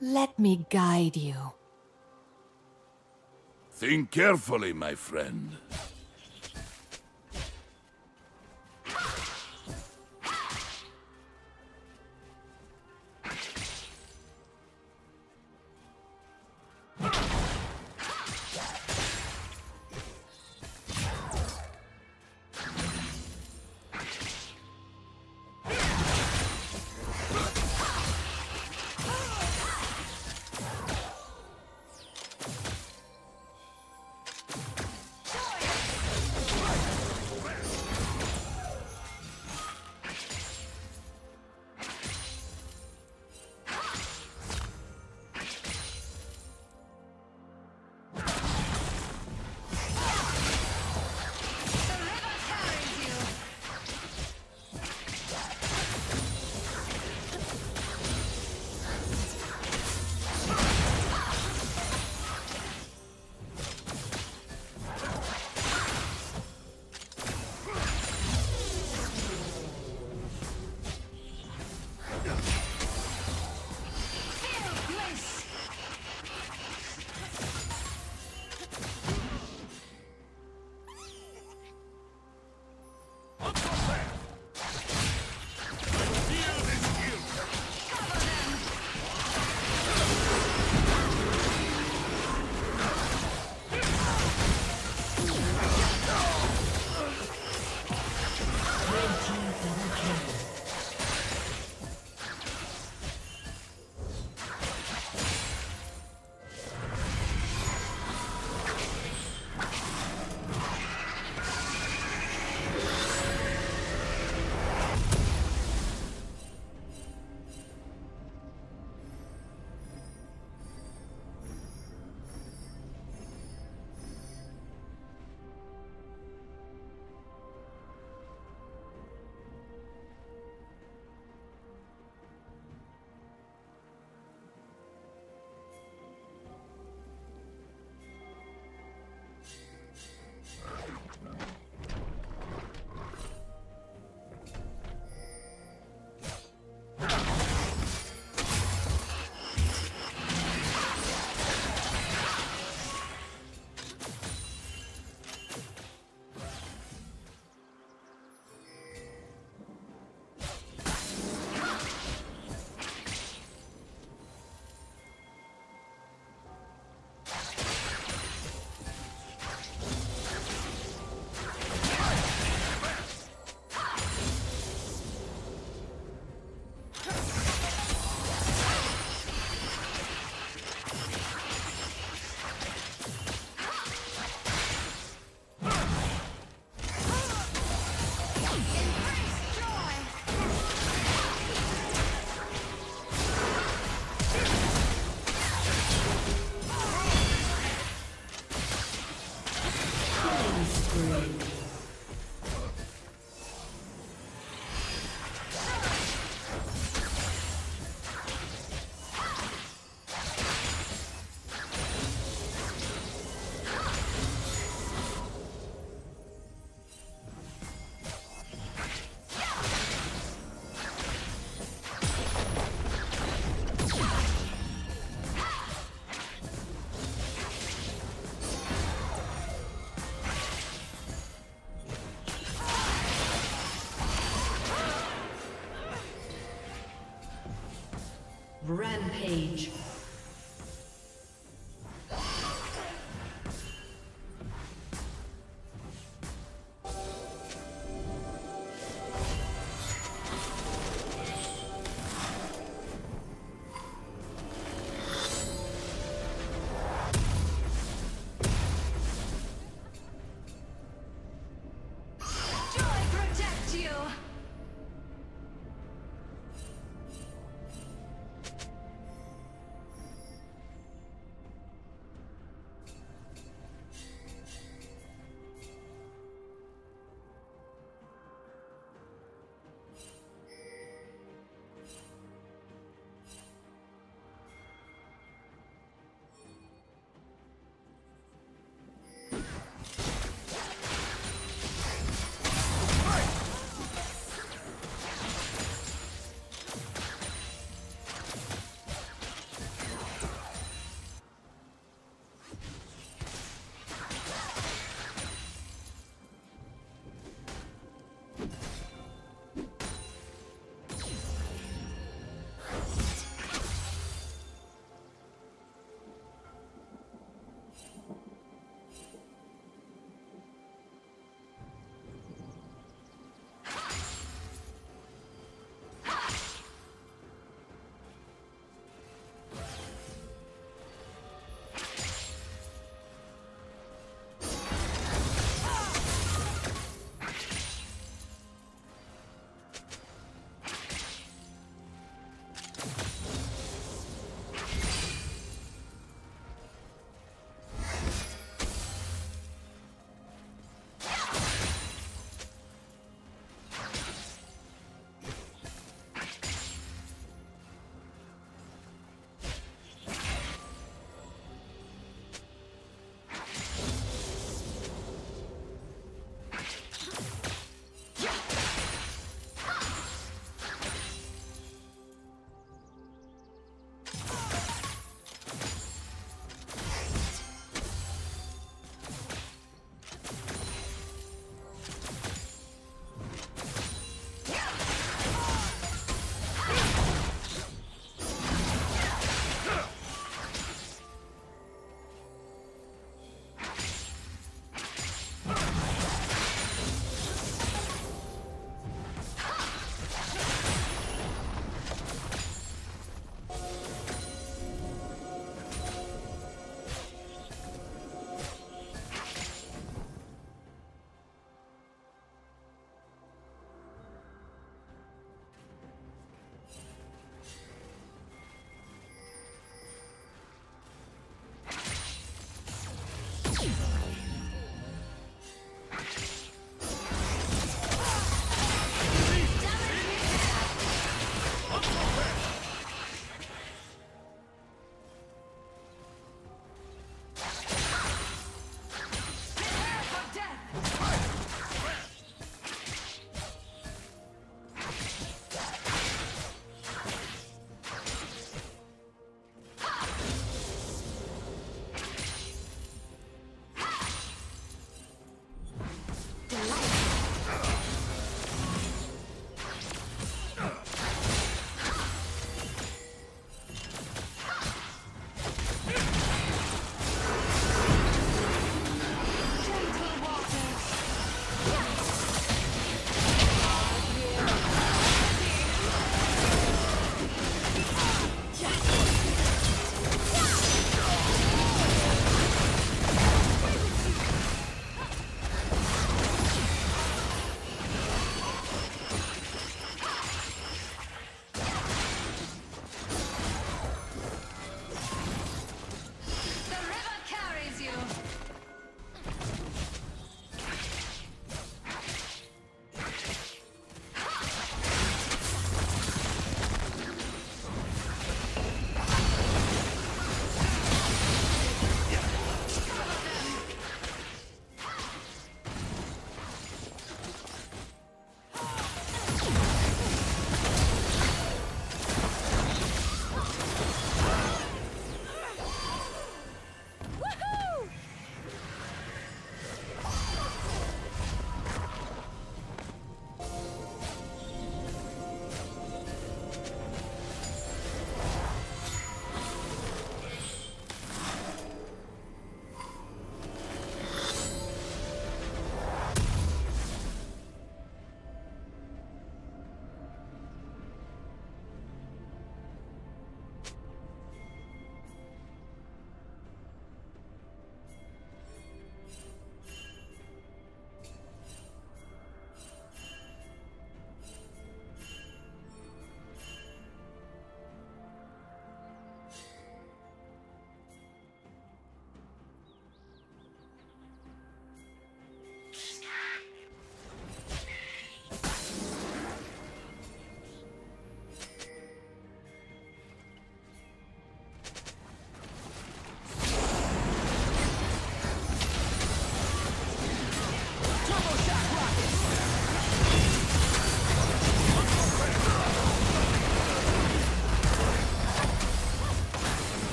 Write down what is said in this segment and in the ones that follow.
Let me guide you. Think carefully, my friend. Rampage.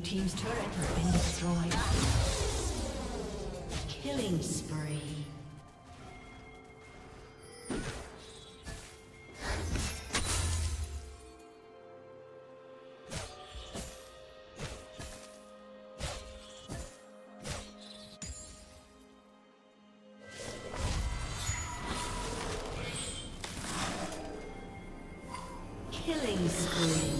Blue Team's turret has been destroyed. Killing spree. Killing spree.